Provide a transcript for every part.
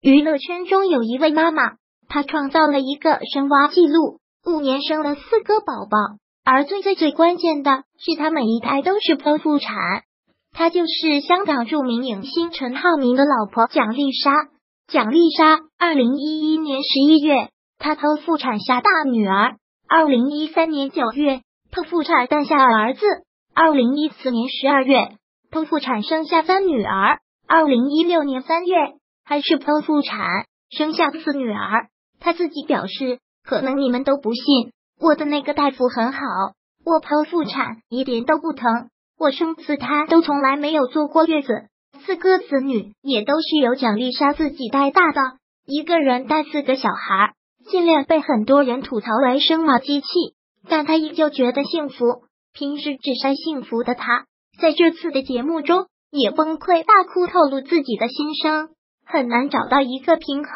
娱乐圈中有一位妈妈，她创造了一个生娃记录，五年生了四个宝宝，而最最最关键的是，她每一胎都是剖腹产。她就是香港著名影星陈浩民的老婆蒋丽莎。蒋丽莎，二零一一年十一月，她剖腹产下大女儿；二零一三年九月，剖腹产诞下儿子；二零一四年十二月，剖腹产生下三女儿；二零一六年三月。还是剖腹产生下四女儿，她自己表示，可能你们都不信，我的那个大夫很好，我剖腹产一点都不疼，我生四胎都从来没有坐过月子，四个子女也都是由蒋丽莎自己带大的，一个人带四个小孩，尽量被很多人吐槽为生娃机器，但她依旧觉得幸福。平时只晒幸福的她，在这次的节目中也崩溃大哭，透露自己的心声。很难找到一个平衡，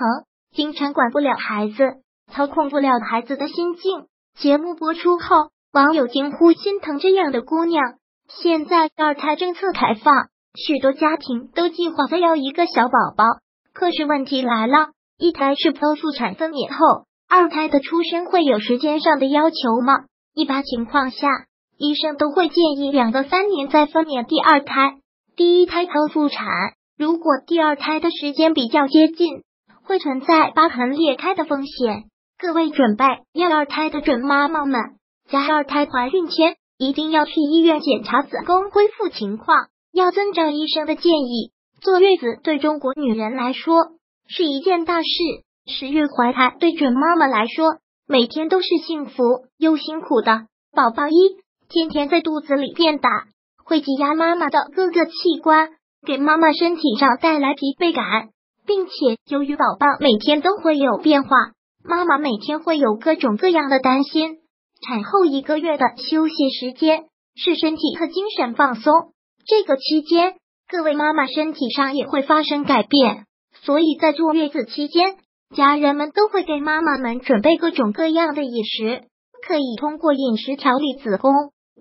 经常管不了孩子，操控不了孩子的心境。节目播出后，网友惊呼心疼这样的姑娘。现在二胎政策开放，许多家庭都计划再要一个小宝宝。可是问题来了，一胎是剖腹产分娩后，二胎的出生会有时间上的要求吗？一般情况下，医生都会建议两到三年再分娩第二胎，第一胎剖腹产。如果第二胎的时间比较接近，会存在疤痕裂开的风险。各位准备要二胎的准妈妈们，在二胎怀孕前一定要去医院检查子宫恢复情况，要遵照医生的建议。坐月子对中国女人来说是一件大事，十月怀胎对准妈妈来说每天都是幸福又辛苦的。宝宝一天天在肚子里变大，会挤压妈妈的各个器官。给妈妈身体上带来疲惫感，并且由于宝宝每天都会有变化，妈妈每天会有各种各样的担心。产后一个月的休息时间是身体和精神放松，这个期间各位妈妈身体上也会发生改变，所以在坐月子期间，家人们都会给妈妈们准备各种各样的饮食，可以通过饮食调理子宫，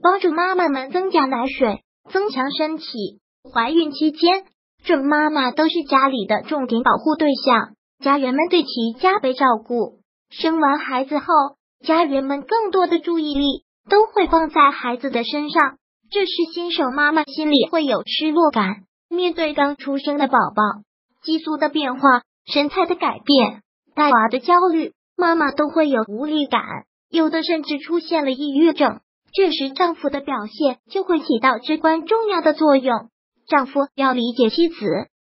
帮助妈妈们增加奶水，增强身体。怀孕期间，准妈妈都是家里的重点保护对象，家人们对其加倍照顾。生完孩子后，家人们更多的注意力都会放在孩子的身上，这时新手妈妈心里会有失落感。面对刚出生的宝宝，激素的变化、神态的改变、带娃的焦虑，妈妈都会有无力感，有的甚至出现了抑郁症。这时丈夫的表现就会起到至关重要的作用。丈夫要理解妻子，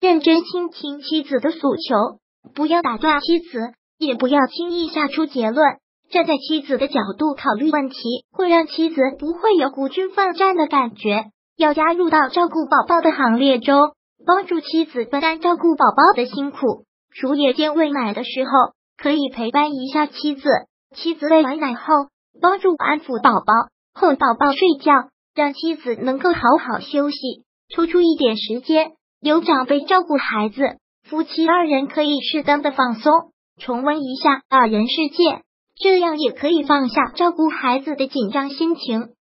认真倾听妻子的诉求，不要打断妻子，也不要轻易下出结论。站在妻子的角度考虑问题，会让妻子不会有孤军奋战的感觉。要加入到照顾宝宝的行列中，帮助妻子分担照顾宝宝的辛苦。如夜间喂奶的时候，可以陪伴一下妻子。妻子喂完奶后，帮助安抚宝宝，哄宝宝睡觉，让妻子能够好好休息。抽出一点时间，由长辈照顾孩子，夫妻二人可以适当的放松，重温一下二人世界，这样也可以放下照顾孩子的紧张心情。